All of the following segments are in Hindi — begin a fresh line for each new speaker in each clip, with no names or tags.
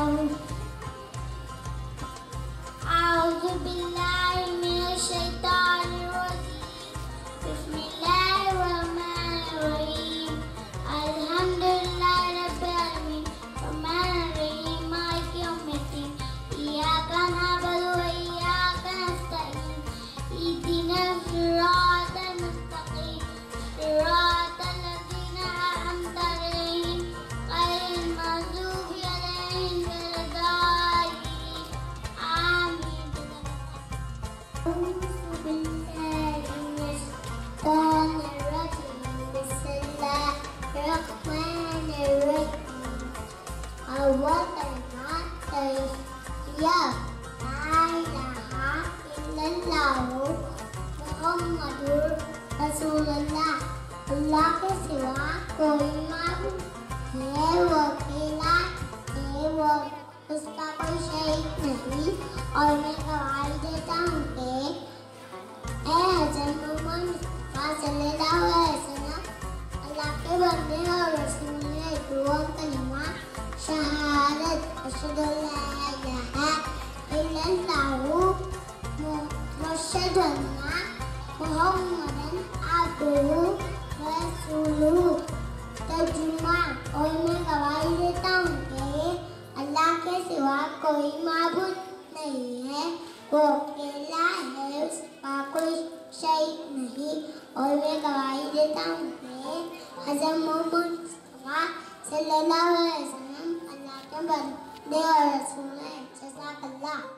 I'll be मामूर मोहम्मद रसूलुल्लाह अल्लाह के सिवा कोई मामूर है वो अकेला है वो उसका कोई शरीक नहीं और मैं गवाही देता हूँ। कि ए हज़रत मोहम्मद सल्लल्लाहु अलैहि वसल्लम अल्लाह के बंदे और रसूल है दुआ कलिमा शहादत अशहदुल्लाह अन्ना मुहम्मदन अब्दुहु व तर्जुमा और मैं गवाही देता हूँ कि अल्लाह के सिवा कोई माबूद नहीं है वो अकेला है उसका कोई शरीक नहीं और मैं गवाही देता हूँ कि हज़रत मोहम्मद सल्लल्लाहु अलैहि वसल्लम अल्लाह के बंदे और रसूल हैं जज़ाकल्लाह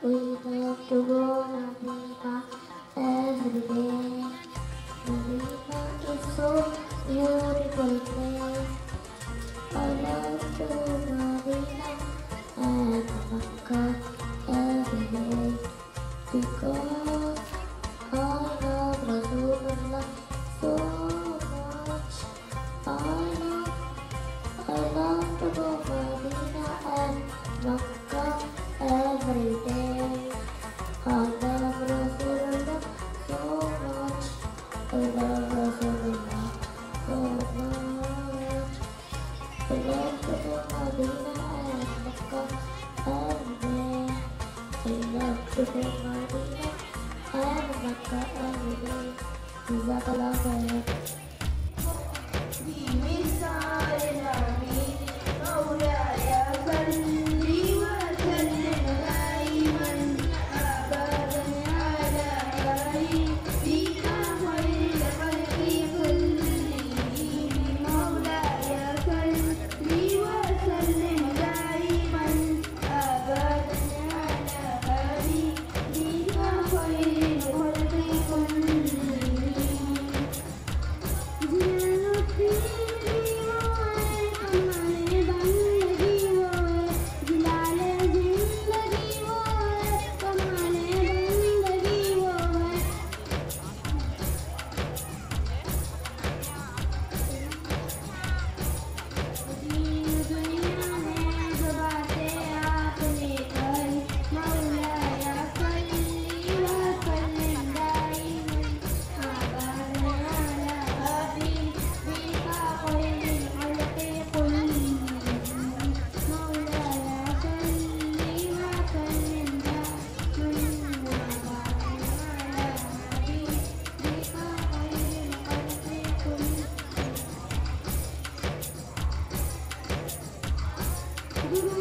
We love to go to Viva every day. Viva is so beautiful place. I love you. We mhm